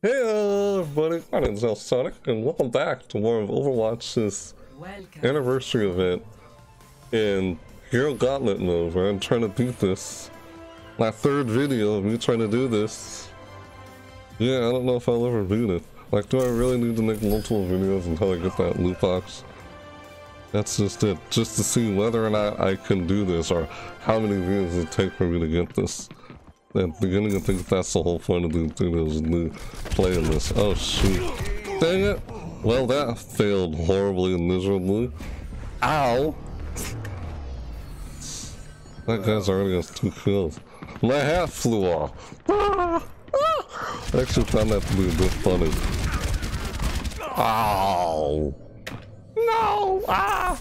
Hey uh, everybody, my name is Sonic, and welcome back to more of Overwatch's Welcome. anniversary event in Hero Gauntlet mode, where I'm trying to beat this. My third video of me trying to do this. Yeah, I don't know if I'll ever beat it. Like, do I really need to make multiple videos until I get that loot box? That's just it, just to see whether or not I can do this, or how many videos it take for me to get this the beginning I think that's the whole point of the videos new this. Oh shoot. Dang it! Well that failed horribly and miserably. Ow! That guy's already has two kills. My hat flew off. I actually found that to be a bit funny. Ow! No! Ah!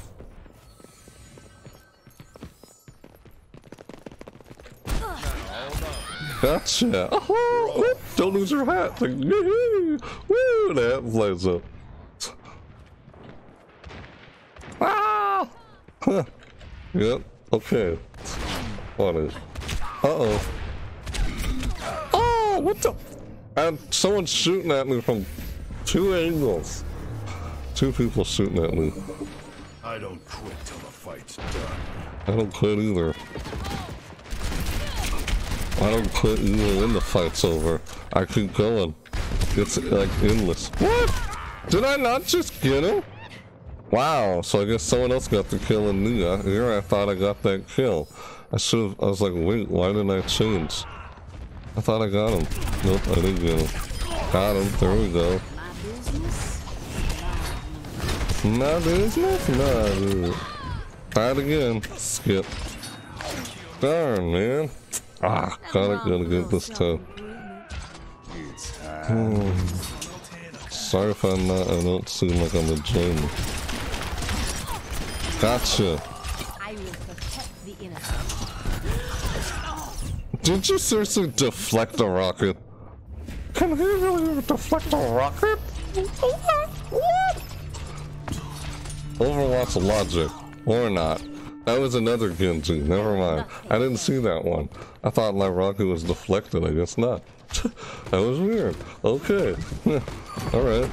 Gotcha! Oh, don't lose your hat! Like, woo! Woo! The hat flies up. Ah! Huh. Yep, okay. Funny. Uh-oh. Oh, what the? And someone's shooting at me from two angles. Two people shooting at me. I don't quit till the fight's done. I don't quit either. I don't quit even when the fight's over. I keep going. It's like endless. What? Did I not just get him? Wow, so I guess someone else got the kill in me. Here I thought I got that kill. I should have, I was like, wait, why didn't I change? I thought I got him. Nope, I didn't get him. Got him, there we go. My business? Nah, Try it again. Skip. Darn, man. Ah, got it, gotta get this time. Hmm. Sorry if I'm not, I don't seem like I'm a gym. Gotcha. Did you seriously deflect a rocket? Can he really deflect a rocket? What? Overwatch logic, or not. That was another Genji. Never mind. I didn't see that one. I thought my rocket was deflected. I guess not. that was weird. Okay. Alright.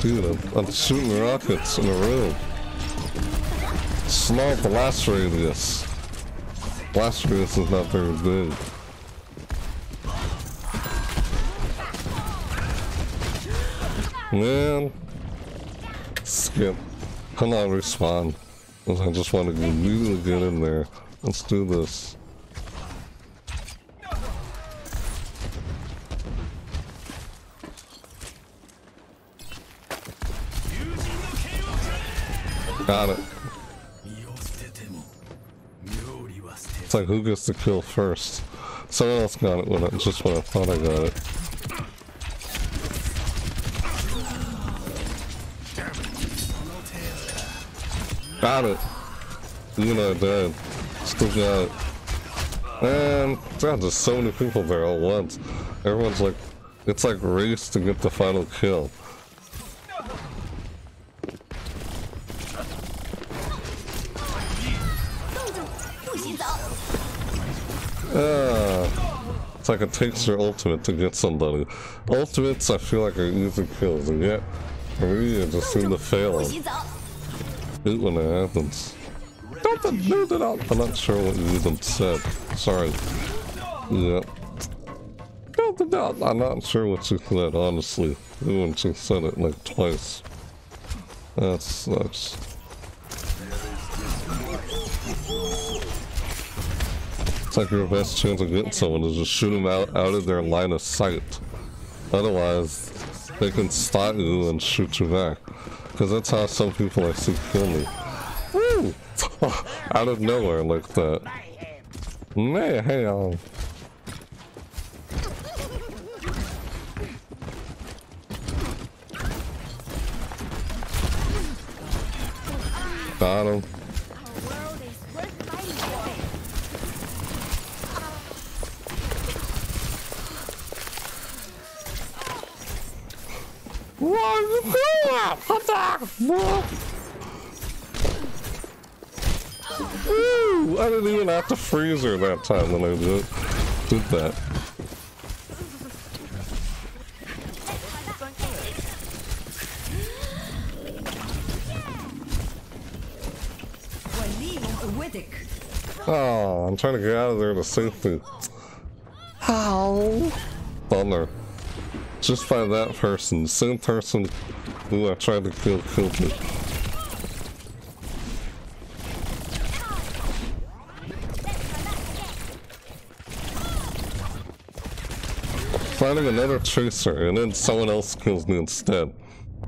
Dude, I'm, I'm, shooting rockets in a row. Small blast radius. Blast radius is not very big. Man. Skip. Come on, respawn. I just want to immediately get in there. Let's do this. Got it. It's like who gets the kill first? Someone else got it when I, just when I thought I got it. Got it. You know, dead. Still got it. Man, God, there's so many people there all once. Everyone's like, it's like race to get the final kill. Ah, it's like it takes your ultimate to get somebody. Ultimates, I feel like are easy kills, and yet, me, I just seem to fail hate when it happens. Don't move it up. I'm not sure what you even said. Sorry. Yeah. I'm not sure what you said, honestly. When she said it like twice. That sucks. It's like your best chance of getting someone is just shoot them out, out of their line of sight. Otherwise, they can stop you and shoot you back. Because that's how some people I see kill me. Woo! Out of nowhere like that. Mayhem. Um. Got him. Woo! I didn't even have to freeze her that time when I did, did that. Oh, I'm trying to get out of there to safety. How? Bummer. Just by that person, same person I tried to kill killed me. Finding another tracer and then someone else kills me instead.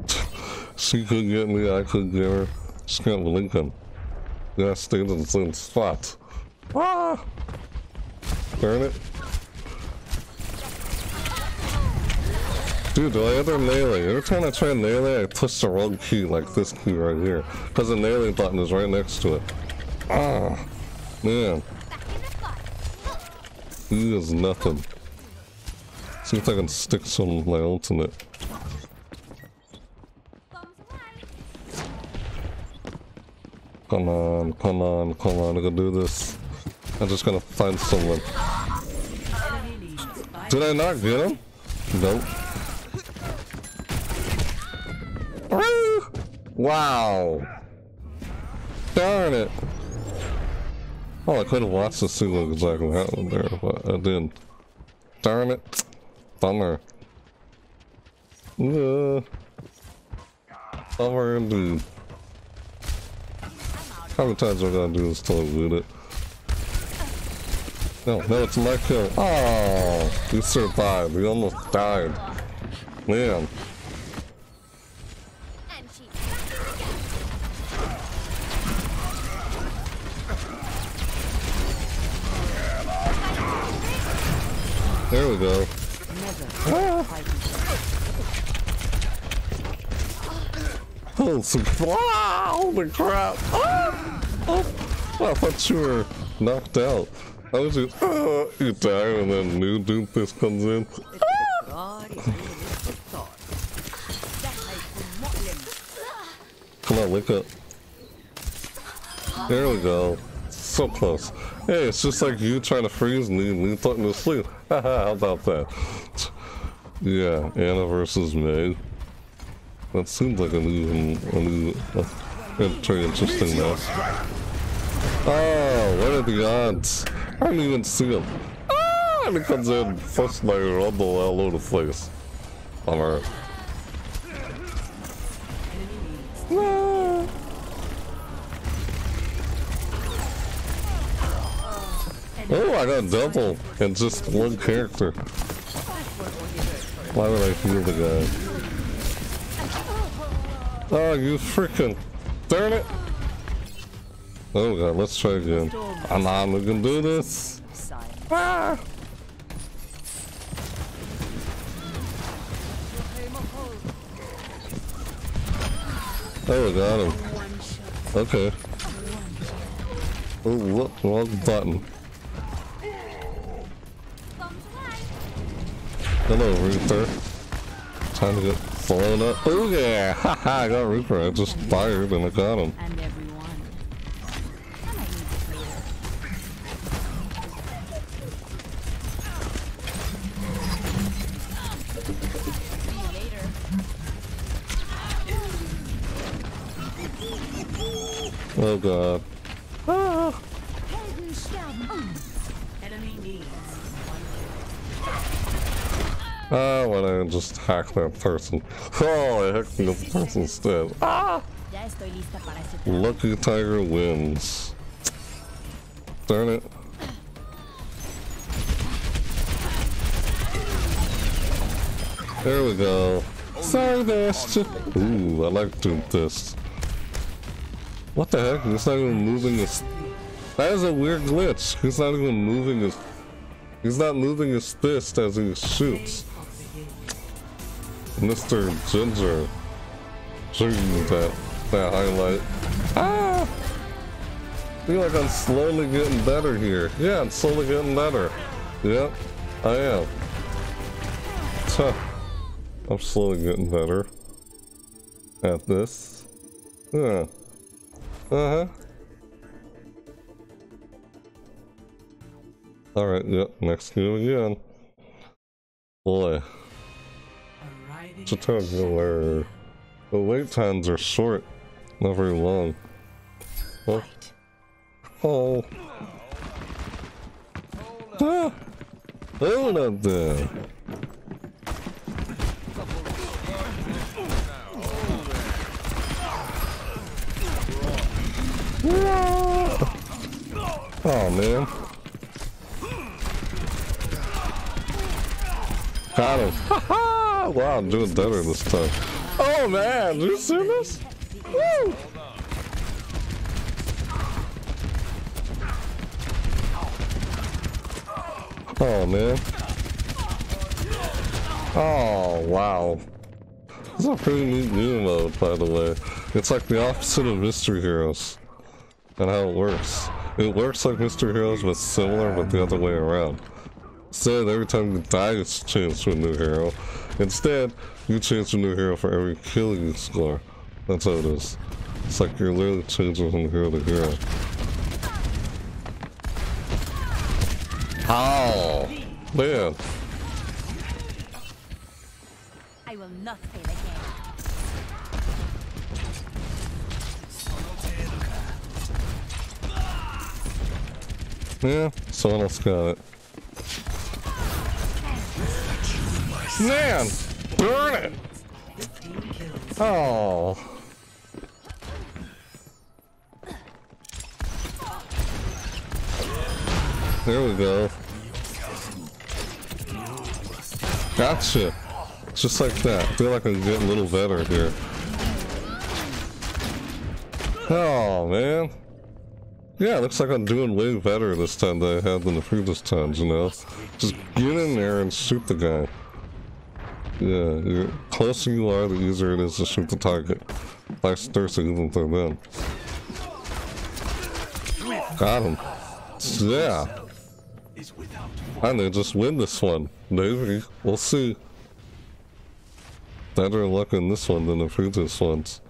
she could get me, I could get her. Can't blink him. Yeah, stayed in the same spot. Ah! Darn it. Dude, do I ever nail it? Every time I try it, I push the wrong key, like this key right here. Because the nailing button is right next to it. Ah! Man. He is nothing. See if I can stick some my ultimate. Come on, come on, come on, I can do this. I'm just gonna find someone. Did I not get him? Nope. Wow! Darn it! Oh, I could have watched see what exactly happened there, but I didn't. Darn it. Bummer. Uh, bummer indeed. How many times are I gonna do this till I loot it? No, no, it's my kill. Oh, you survived. You almost died. Man. There we go. Ah. Oh, some, wow, holy crap. Ah. Oh, I thought you were knocked out. I was just, ah, you die and then new Doomfist comes in. Ah. Come on, wake up. There we go. So close. Hey, it's just like you trying to freeze me and me putting to sleep. How about that? Yeah, Ana versus Mei. That seems like a new, a new, uh, very interesting now. Oh, what are the odds? I didn't even see him. Ah, and he comes in, first my rumble all over the place. Bummer. I got double and just one character. Why would I heal the guy? Oh, you freaking... Darn it! Oh god, let's try again. I'm on, we can do this! Ah! Oh, we got him. Okay. Oh, look, wrong button. Hello, Reaper. Time to get blown up. Oh yeah! Haha, I got Reaper. I just fired and I got him. Oh god. Ah, why don't I just hack that person? Oh, I hacked the person instead. Ah! Lucky Tiger wins. Darn it. There we go. Sorry. Ooh, I like doing this. What the heck? He's not even moving his... That is a weird glitch. He's not even moving his... He's not moving his fist as he shoots. Mr. Ginger. Shooting that, that highlight. Ah! I feel like I'm slowly getting better here. Yeah, I'm slowly getting better. Yep, I am. Huh. I'm slowly getting better at this. Yeah. Uh-huh. Alright, yep, next game again. Boy. It's a time the wait times are short, not very long. Oh. Oh. Ah! Hold up there. Oh man. Got him. Ah, wow, I'm doing better this time. Oh man, did you see this? Woo! Oh man. Oh wow. This is a pretty neat new mode, by the way. It's like the opposite of Mystery Heroes and how it works. It works like Mystery Heroes, but similar, but the other way around. Instead, every time you die, it's changed to a new hero. Instead, you change a new hero for every kill you score. That's how it is. It's like you're literally changing from hero to hero. Ow! Man. I will not fail again. Yeah, someone else got it. Man! Burn it! Oh. There we go. Gotcha. Just like that. I feel like I'm getting a little better here. Oh, man. Yeah, looks like I'm doing way better this time than I had than the previous times, you know? Just get in there and shoot the guy. Yeah, the closer you are, the easier it is to shoot the target. Vice versa, even through them. Got him. Yeah. And they just win this one. Maybe. We'll see. Better luck in this one than the previous ones.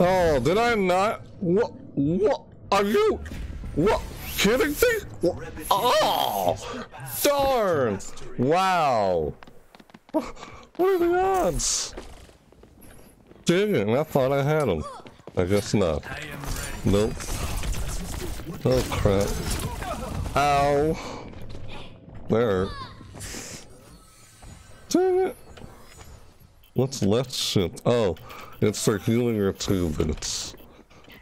Oh, did I not? What? What? Are you? What? Kidding me? Oh, darn! Wow. What are the odds? Dang I thought I had him. I guess not. Nope. Oh crap. Ow. There. Dang it. What's left shit? Oh, it's for healing your two bits.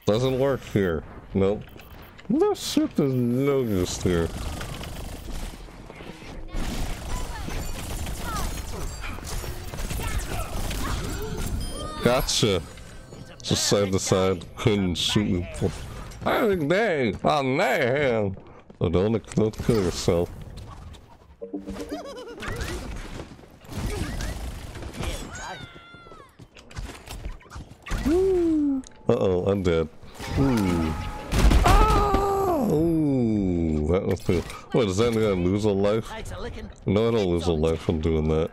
Doesn't work here. Nope. This shit is no use here. Gotcha. Just side to side, couldn't shoot me. I think dang, oh man. Oh, don't, don't kill yourself. Uh-oh, I'm dead. Ooh. Ah! Ooh, that was good. Wait, does that mean I lose a life? No, I don't lose a life from doing that.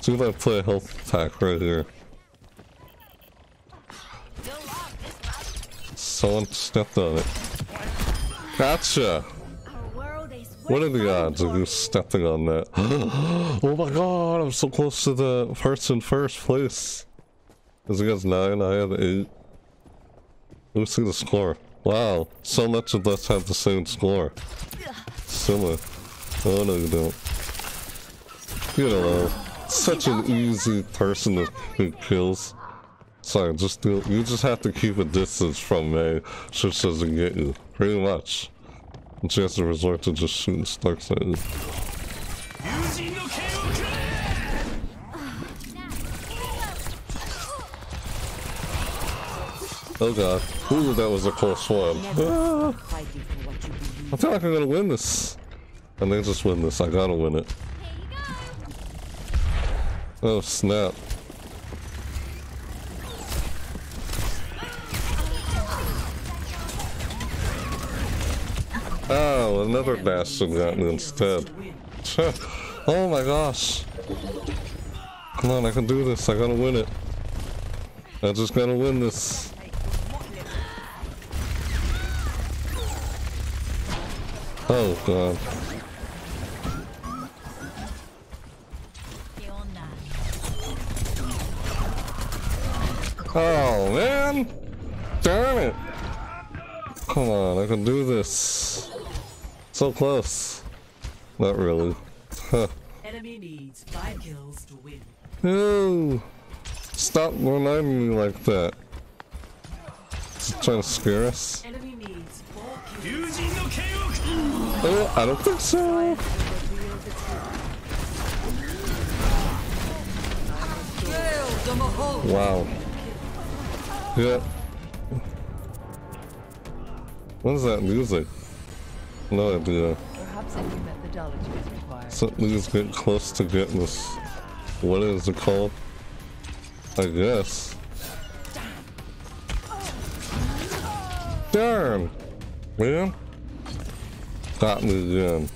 See if I play a health attack right here. Someone stepped on it. Gotcha! What are the odds of you stepping on that? oh my god, I'm so close to the person first place. Because he has 9, I have 8. Let me see the score. Wow, so much of us have the same score. Similar. Oh no you don't. You don't know. Such an easy person to who kills. Sorry, just do, you just have to keep a distance from me so it doesn't get you. Pretty much. And she has to resort to just shooting Starks you. Oh god. Ooh, that was a close one. Ah. I feel like I'm gonna win this. And they just win this. I gotta win it. Oh snap. Another bastard got me instead. Oh my gosh. Come on, I can do this. I gotta win it. I just gotta win this. Oh god. Oh man! Damn it! Come on, I can do this. So close. Not really. Huh. Enemy needs five kills to win. No! Stop reminding me like that. Just trying to scare us. Enemy needs four kills. Oh, I don't think so. Wow. Yeah. What is that music? No idea. Perhaps a new methodology is required. Something's getting close to getting this. What is it called? I guess. Darn! Man. Got me again.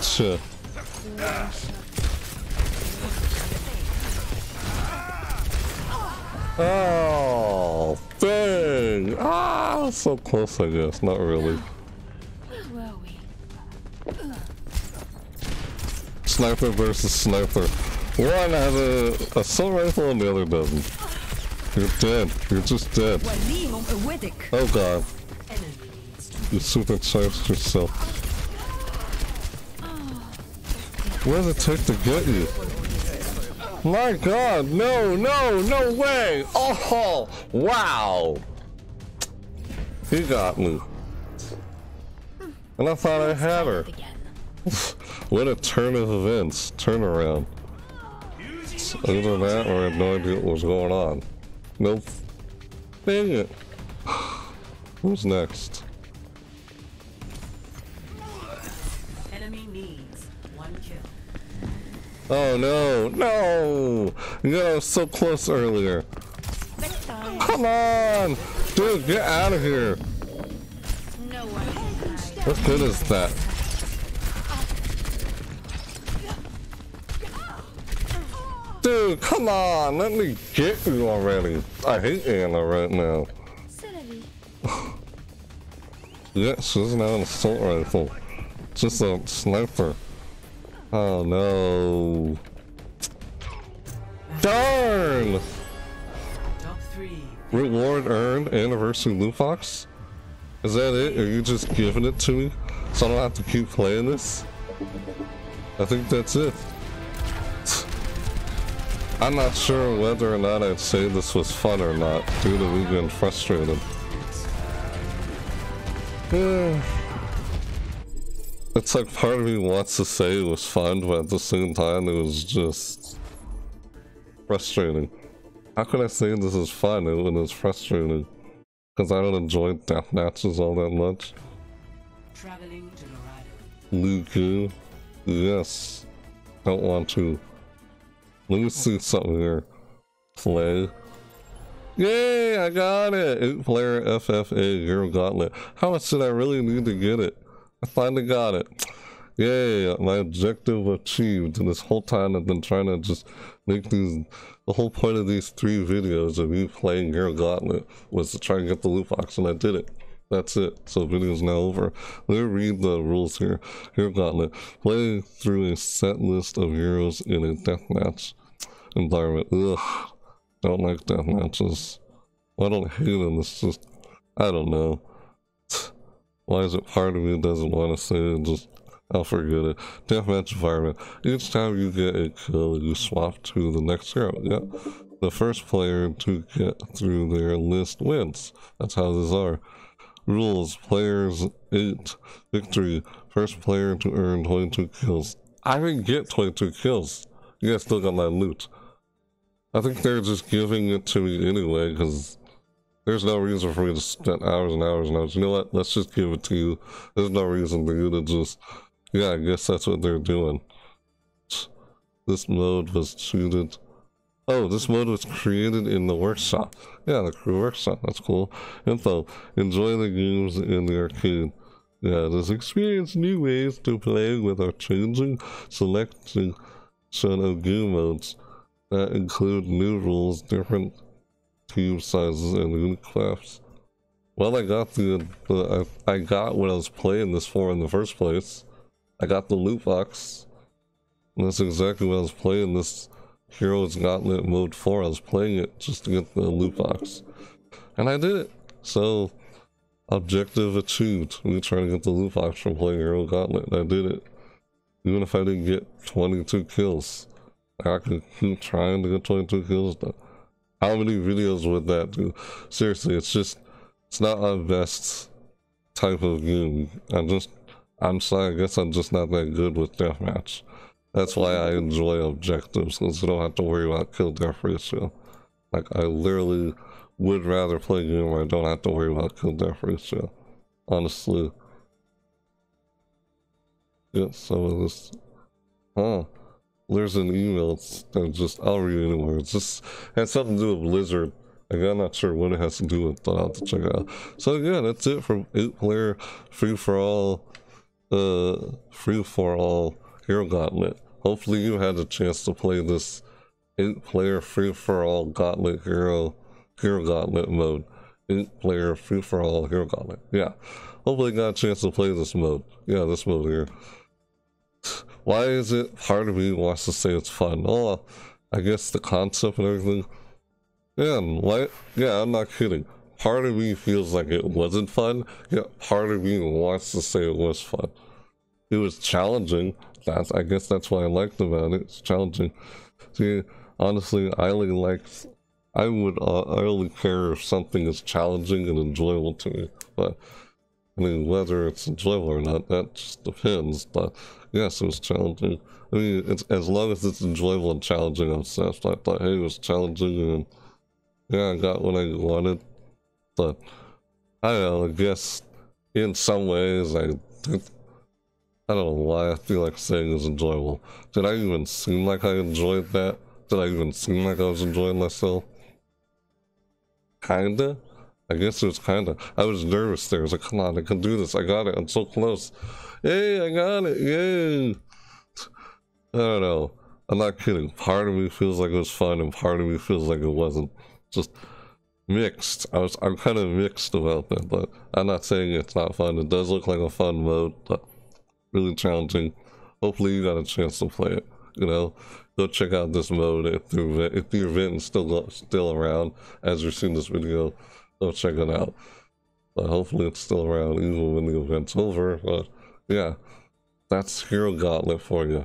Gotcha. Oh, dang. Ah, so close, I guess. Not really. Where were we? Sniper versus sniper. One has a assault rifle and the other doesn't. You're dead. You're just dead. Oh god. Enemy needs to You supercharged yourself. What does it take to get you? My god, no, no, no way! Oh, wow! He got me. And I thought I had her. What a turn of events. Turn around. Than that, I had no idea what was going on. Nope. Dang it. Who's next? Oh no, no! Us so close earlier. Come on! Dude, get out of here! No. What good is that? Dude, come on! Let me get you already. I hate Ana right now. Yeah, she's not an assault rifle. Just a sniper. Oh no. Darn! Reward earned anniversary loot box? Is that it? Are you just giving it to me so I don't have to keep playing this? I think that's it. I'm not sure whether or not I'd say this was fun or not due to me being frustrated. Yeah. It's like part of me wants to say it was fun, but at the same time it was just frustrating. How can I say this is fun when it's frustrating? Because I don't enjoy death matches all that much. Traveling to. Luku, yes. Don't want to. Let me see something here. Play. Yay, I got it! 8 player FFA Hero Gauntlet. How much did I really need to get it? I finally got it. Yay, my objective achieved. This whole time I've been trying to just make these. The whole point of these three videos of me playing Hero Gauntlet was to try and get the loot box, and I did it. That's it. So video's now over. Let me read the rules here. Hero Gauntlet. Play through a set list of heroes in a deathmatch environment. Ugh. Don't like deathmatches. I don't hate them. It's just, I don't know. Why is it part of me doesn't want to say it? Just, I'll forget it. Deathmatch environment. Each time you get a kill, you swap to the next hero. Yeah. The first player to get through their list wins. That's how these are. Rules. Players 8. Victory. First player to earn 22 kills. I didn't get 22 kills. You guys still got my loot. I think they're just giving it to me anyway because there's no reason for me to spend hours and hours and hours. You know what? Let's just give it to you. There's no reason for you to just, yeah, I guess that's what they're doing. This mode was treated. Oh, this mode was created in the workshop. Yeah, the crew workshop. That's cool. Info. Enjoy the games in the arcade. Yeah, there's experience new ways to play with our changing selection of game modes that include new rules, different team sizes, and unique claps. Well, I got the, the I, I got what I was playing this for in the first place. I got the loot box. And that's exactly what I was playing this Heroes Gauntlet Mode for. I was playing it just to get the loot box. And I did it. So, objective achieved. We trying to get the loot box from playing Hero Gauntlet. And I did it. Even if I didn't get 22 kills. I could keep trying to get 22 kills. How many videos would that do? Seriously, it's just, it's not my best type of game. I'm just, I'm sorry, I guess I'm just not that good with deathmatch. That's why I enjoy objectives, because you don't have to worry about kill death ratio. Like, I literally would rather play a game where I don't have to worry about kill death ratio. Honestly. Yeah, some of this. Huh. There's an email that just, I'll read it anywhere. It's just, has something to do with Blizzard. Like, I'm not sure what it has to do with, but I'll have to check it out. So, yeah, that's it for 8 player free for all, uh, free for all Hero Gauntlet. Hopefully you had a chance to play this 8-player free-for-all Gauntlet Hero, Hero Gauntlet mode. 8-player free-for-all Hero Gauntlet. Yeah. Hopefully you got a chance to play this mode. Yeah, this mode here. Why is it part of me wants to say it's fun? Oh, I guess the concept and everything. Yeah, why? Yeah, I'm not kidding. Part of me feels like it wasn't fun, yet part of me wants to say it was fun. It was challenging, that's I guess that's what I liked about it. It's challenging. See, honestly, I only like I would uh, I only care if something is challenging and enjoyable to me. But I mean, whether it's enjoyable or not, that just depends. But yes, it was challenging. I mean, it's as long as it's enjoyable and challenging. I'm. I thought, hey, it was challenging, and yeah, I got what I wanted. But I don't know. I guess in some ways, I I don't know why I feel like saying is enjoyable. Did I even seem like I enjoyed that? Did I even seem like I was enjoying myself? Kinda? I guess it was kinda. I was nervous there. I was like, come on, I can do this. I got it. I'm so close. Hey, I got it. Yay. I don't know. I'm not kidding. Part of me feels like it was fun and part of me feels like it wasn't. Just mixed. I was I'm kind of mixed about that, but I'm not saying it's not fun. It does look like a fun mode, but really challenging. Hopefully you got a chance to play it. You know, go check out this mode if the if the event is still still around as you're seeing this video. Go check it out. But hopefully it's still around even when the event's over. But yeah, that's Hero Gauntlet for you.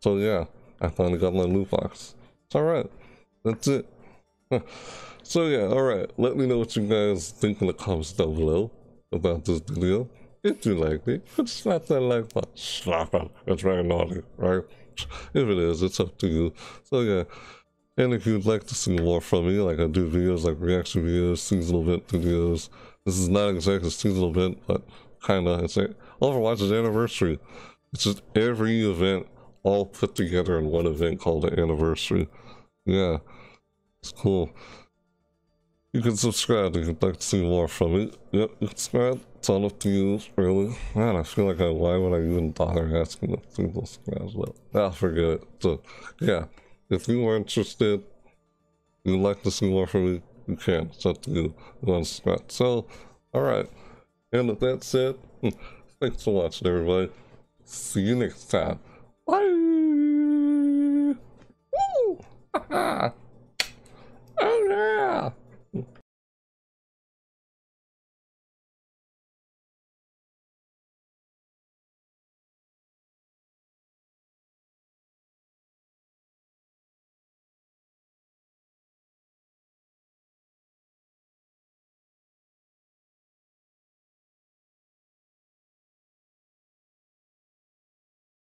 So yeah, I finally got my loot box. It's alright. That's it. so yeah, alright. Let me know what you guys think in the comments down below about this video. If you like it, slap that like button. Slap it. It's very naughty, right? If it is, it's up to you. So yeah. And if you'd like to see more from me, like I do videos like reaction videos, seasonal event videos. This is not exactly a seasonal event, but kinda. It's like Overwatch's anniversary. It's just every event all put together in one event called the anniversary. Yeah. It's cool. You can subscribe if you'd like to see more from it. Yep, subscribe. It's all up to you, really. Man, I feel like I, why would I even bother asking if people subscribe? But I'll forget it. So, yeah, if you are interested, you'd like to see more from me, you can. It's up to you. One spot. So, alright. And with that said, thanks for watching, everybody. See you next time. Bye! Woo! oh, yeah!